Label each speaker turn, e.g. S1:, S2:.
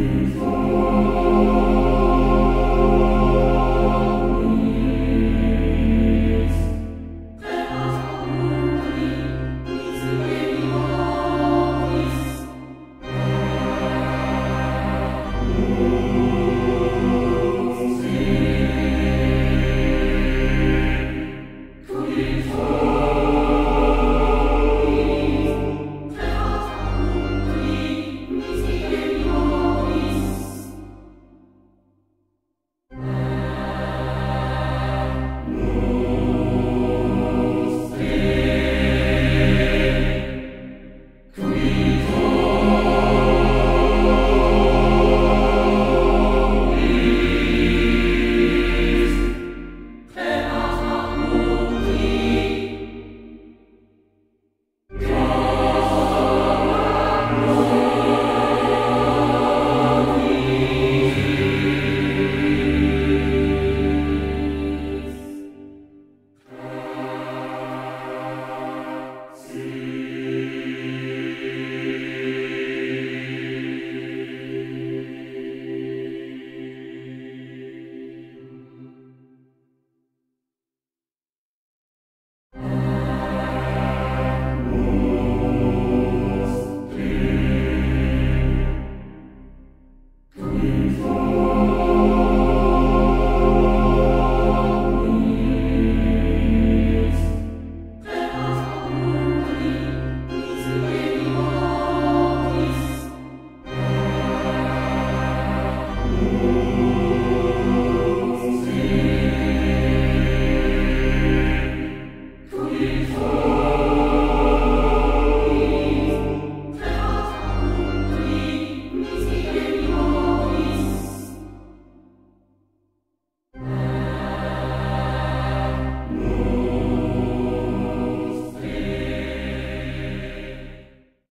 S1: before.